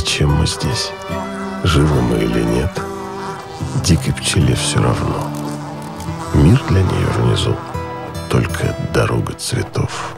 зачем мы здесь, живы мы или нет. Дикой пчеле все равно. Мир для нее внизу — только дорога цветов.